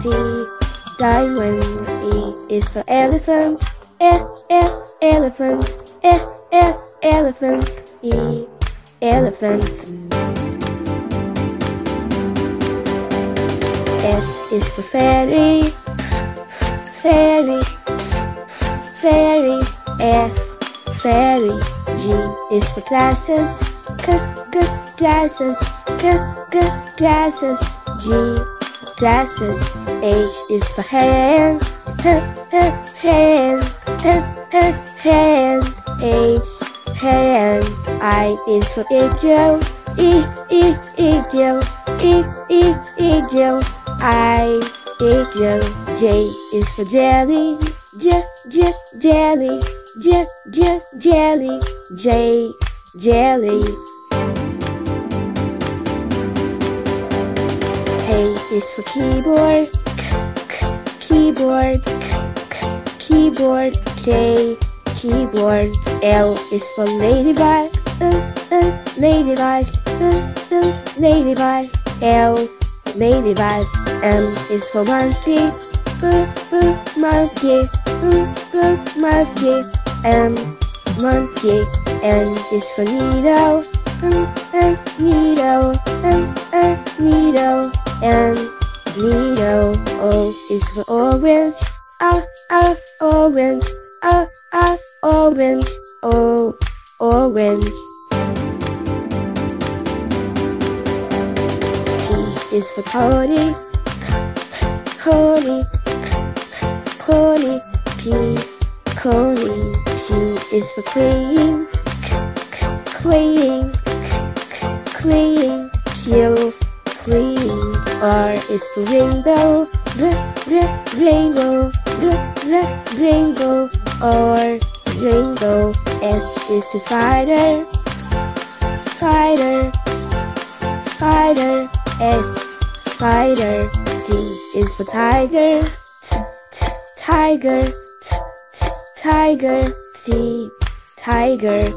D, diamond. E is for elephant. Eh, eh, eh, e, e, elephant. E, e, elephant. E, elephant. F is for fairy. Fairy. Fairy. F, fairy. G is for glasses. G, g, glasses. G, g, glasses. G, glasses. H is for hand. H, h, hand. H, h, hand. H, hand. I is for eagle. E, e, eagle. E, e, eagle. I, eagle. J is for jelly. J, j, jelly. J, j, jelly. J, jelly. K is for keyboard. K, k, keyboard. K, k, keyboard. K, keyboard. L is for ladybug. Uh, uh, ladybug. Uh, uh, ladybug. L, ladybug. M is for monkey. Uh, uh, monkey. Monkey. M, monkey. N is for needle. Uh, uh, needle. Needle. N, needle. O is for orange. Ah, ah, orange. Ah, ah, orange. O, orange. P is for pony. Pony. Pony. P, pony. Q is for queen. Queen. Queen. Is for rainbow. R, r, rainbow. R, r, rainbow. R, rainbow. S is for spider. Spider. Spider. S, spider. T is for tiger. T, t, tiger. T, t, tiger. T, tiger.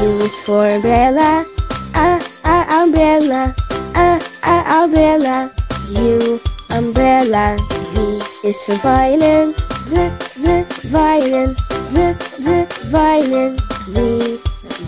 U is for umbrella. Umbrella. Ah, ah, umbrella. U, umbrella. V is for violin. V, v, violin. V, v, violin. V,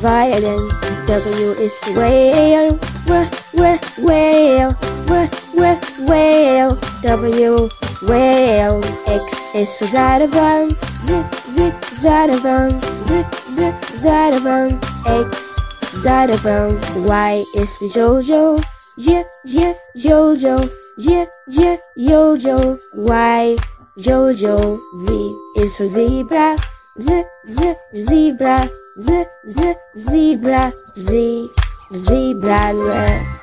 violin. W is for whale. W, w, whale. W, w, whale. W, whale. X is for xylophone. Z, z, xylophone. Z, z, xylophone. X, xylophone. Y is for yo-yo. J, J, yo-yo. J, J, yo-yo. Y, yo-yo. V is for zebra. Z, z, zebra. Z, z, zebra. Z, zebra.